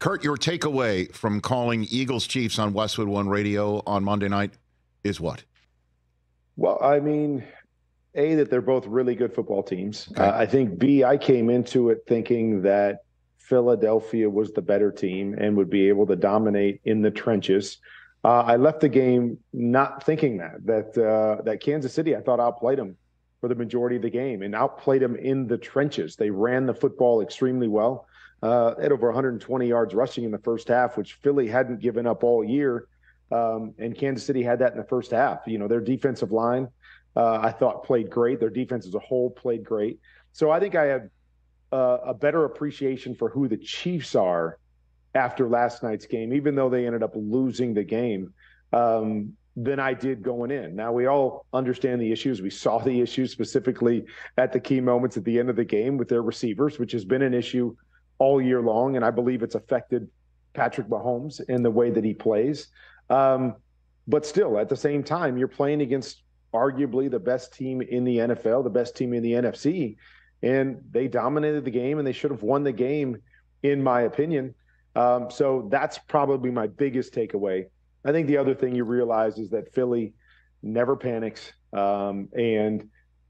Kurt, your takeaway from calling Eagles Chiefs on Westwood One Radio on Monday night is what? Well, I mean, a that they're both really good football teams. Okay. Uh, I think B I came into it thinking that Philadelphia was the better team and would be able to dominate in the trenches. Uh, I left the game not thinking that that uh, that Kansas City I thought outplayed them for the majority of the game and outplayed them in the trenches. They ran the football extremely well. Uh, at over 120 yards rushing in the first half, which Philly hadn't given up all year. Um, and Kansas City had that in the first half. You know, their defensive line, uh, I thought played great. Their defense as a whole played great. So I think I have uh, a better appreciation for who the Chiefs are after last night's game, even though they ended up losing the game. Um, than I did going in. Now we all understand the issues. We saw the issues specifically at the key moments at the end of the game with their receivers, which has been an issue all year long, and I believe it's affected Patrick Mahomes in the way that he plays. Um, but still, at the same time, you're playing against arguably the best team in the NFL, the best team in the NFC, and they dominated the game, and they should have won the game, in my opinion. Um, so that's probably my biggest takeaway. I think the other thing you realize is that Philly never panics, um, and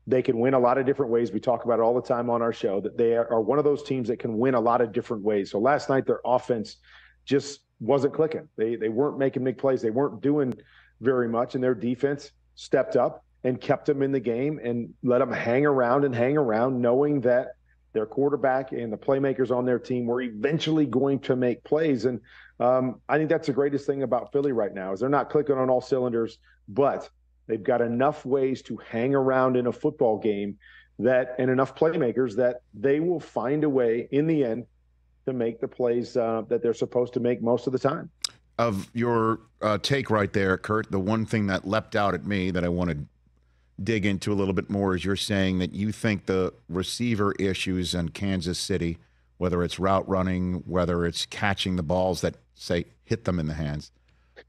they can win a lot of different ways. We talk about it all the time on our show that they are one of those teams that can win a lot of different ways. So last night their offense just wasn't clicking. They they weren't making big plays. They weren't doing very much, and their defense stepped up and kept them in the game and let them hang around and hang around, knowing that their quarterback and the playmakers on their team were eventually going to make plays. And um, I think that's the greatest thing about Philly right now is they're not clicking on all cylinders, but They've got enough ways to hang around in a football game that, and enough playmakers that they will find a way in the end to make the plays uh, that they're supposed to make most of the time. Of your uh, take right there, Kurt, the one thing that leapt out at me that I want to dig into a little bit more is you're saying that you think the receiver issues in Kansas City, whether it's route running, whether it's catching the balls that say hit them in the hands,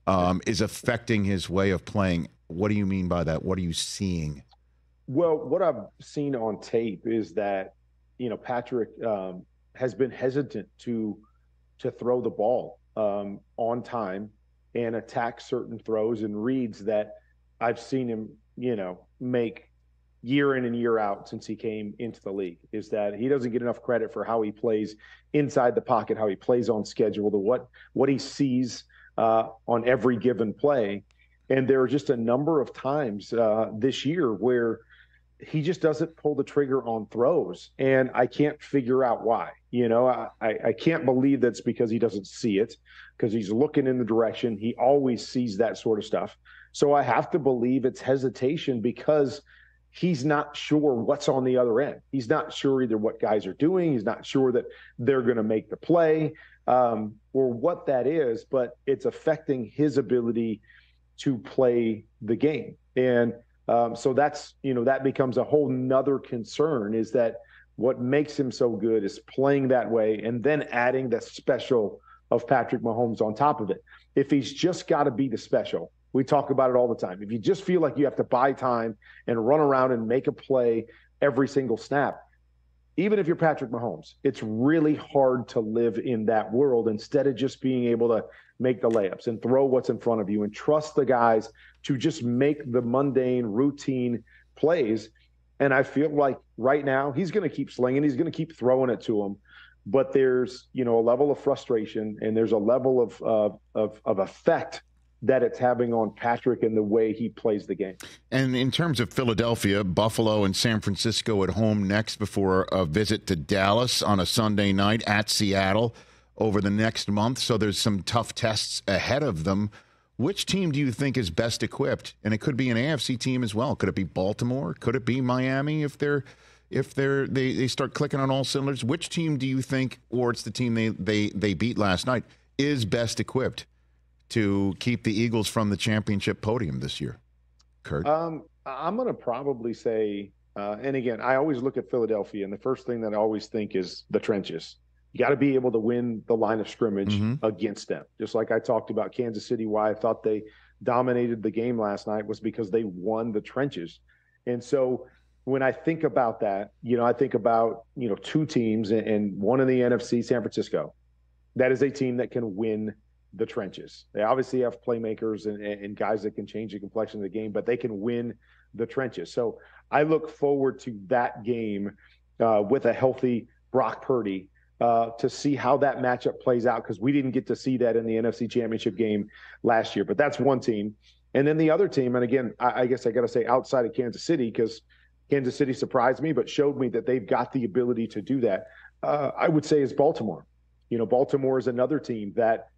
um, is affecting his way of playing. What do you mean by that? What are you seeing? Well, what I've seen on tape is that you know Patrick um, has been hesitant to to throw the ball um, on time and attack certain throws and reads that I've seen him you know make year in and year out since he came into the league is that he doesn't get enough credit for how he plays inside the pocket, how he plays on schedule, to what what he sees uh, on every given play. And there are just a number of times uh, this year where he just doesn't pull the trigger on throws. And I can't figure out why. You know, I, I can't believe that's because he doesn't see it, because he's looking in the direction. He always sees that sort of stuff. So I have to believe it's hesitation because he's not sure what's on the other end. He's not sure either what guys are doing. He's not sure that they're going to make the play um, or what that is, but it's affecting his ability to play the game. And um, so that's, you know, that becomes a whole nother concern is that what makes him so good is playing that way and then adding the special of Patrick Mahomes on top of it. If he's just got to be the special, we talk about it all the time. If you just feel like you have to buy time and run around and make a play every single snap, even if you're Patrick Mahomes, it's really hard to live in that world instead of just being able to make the layups and throw what's in front of you and trust the guys to just make the mundane, routine plays. And I feel like right now he's going to keep slinging, he's going to keep throwing it to him. But there's, you know, a level of frustration and there's a level of uh, of, of effect that it's having on Patrick and the way he plays the game. And in terms of Philadelphia, Buffalo and San Francisco at home next before a visit to Dallas on a Sunday night at Seattle over the next month. So there's some tough tests ahead of them. Which team do you think is best equipped? And it could be an AFC team as well. Could it be Baltimore? Could it be Miami if they're if they're they, they start clicking on all cylinders? Which team do you think, or it's the team they, they, they beat last night, is best equipped? To keep the Eagles from the championship podium this year? Kurt? Um, I'm going to probably say, uh, and again, I always look at Philadelphia, and the first thing that I always think is the trenches. You got to be able to win the line of scrimmage mm-hmm. against them. Just like I talked about Kansas City, why I thought they dominated the game last night was because they won the trenches. And so when I think about that, you know, I think about, you know, two teams and one in the NFC, San Francisco, that is a team that can win the trenches. They obviously have playmakers and, and guys that can change the complexion of the game, but they can win the trenches. So I look forward to that game uh, with a healthy Brock Purdy uh, to see how that matchup plays out because we didn't get to see that in the NFC Championship game last year. But that's one team. And then the other team, and again, I, I guess I got to say outside of Kansas City because Kansas City surprised me, but showed me that they've got the ability to do that. Uh, I would say is Baltimore. You know, Baltimore is another team that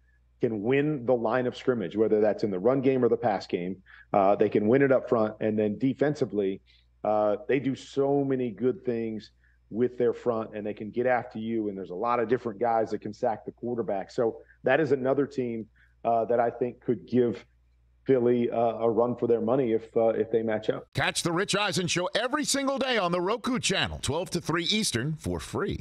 can win the line of scrimmage, whether that's in the run game or the pass game. Uh, they can win it up front, and then defensively, uh, they do so many good things with their front, and they can get after you. And there's a lot of different guys that can sack the quarterback. So that is another team uh, that I think could give Philly uh, a run for their money if uh, if they match up. Catch the Rich Eisen show every single day on the Roku channel, 12 to 3 Eastern for free.